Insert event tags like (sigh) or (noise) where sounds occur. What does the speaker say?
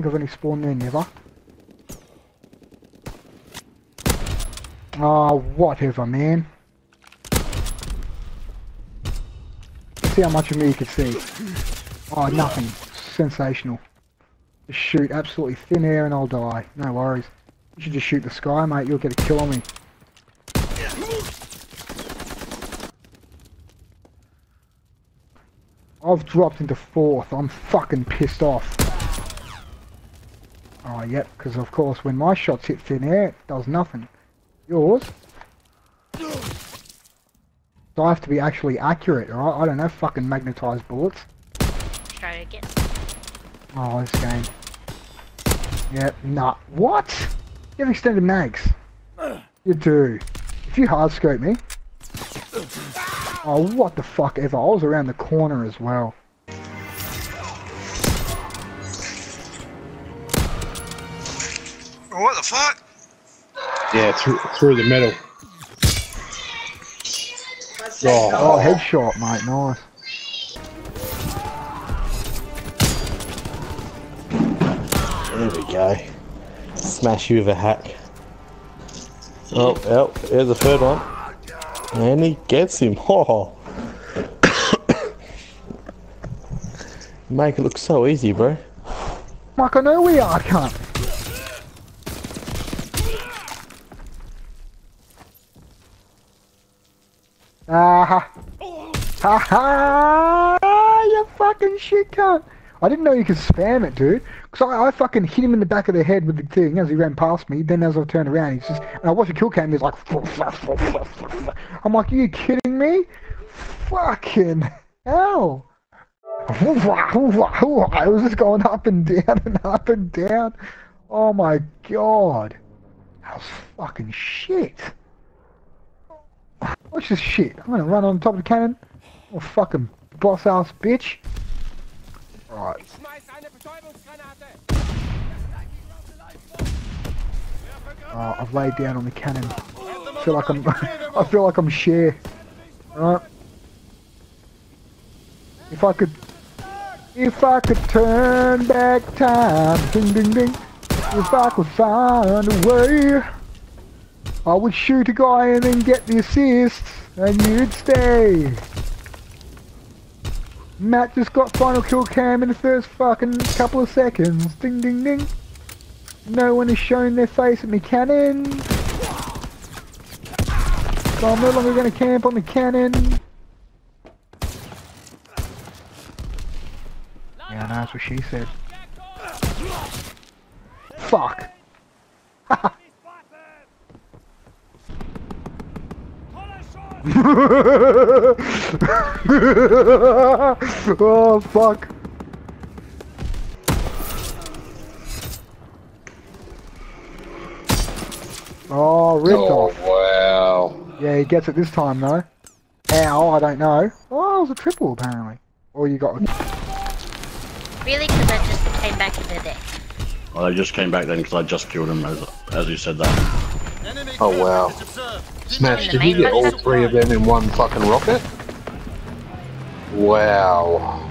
think I've only spawned there never. Oh, ah, whatever, man. See how much of me you can see. Oh, nothing. Sensational. Just shoot absolutely thin air and I'll die. No worries. You should just shoot the sky, mate. You'll get a kill on me. I've dropped into fourth. I'm fucking pissed off. Oh, yep, because of course when my shots hit thin air, it does nothing. Yours? So I have to be actually accurate, alright? I don't know fucking magnetized bullets. Try again. Oh, this game. Yep, nah. What? You have extended mags. You do. If you hard scope me. Oh, what the fuck ever. I was around the corner as well. What the fuck? Yeah, through, through the middle. Oh, Oh, headshot, mate. Nice. There we go. Smash you with a hack. Oh, oh, here's the third one. And he gets him. Oh. (laughs) Make it look so easy, bro. Mike, I know we are, cunt. Ah ha. Ha ha! You fucking shit cunt. I didn't know you could spam it, dude. Because I, I fucking hit him in the back of the head with the thing as he ran past me. Then as I turned around, he's just... And I watched the kill cam, he's like... I'm like, are you kidding me? Fucking hell. It was just going up and down and up and down. Oh my god. That was fucking shit. What's this shit? I'm gonna run on top of the cannon. Oh fucking boss ass bitch. Right. Oh, I've laid down on the cannon. I feel like I'm (laughs) I feel like I'm Cher. Right. If I could if I could turn back time, ding ding ding. If I could find a way, I would shoot a guy and then get the assist, and you'd stay. Matt just got final kill cam in the first fucking couple of seconds. Ding ding ding. No one has shown their face at me cannon. So I'm no longer gonna camp on the cannon. Yeah, no, that's what she said. Fuck. (laughs) (laughs) oh fuck. Oh, ripped oh off. wow. Yeah, he gets it this time though. How? I don't know. Oh, it was a triple apparently. Or you got a... Really? Because I just came back into deck. Well, I just came back then because I just killed him as, as you said that. Oh wow. Smash, did you get all three of them in one fucking rocket? Wow.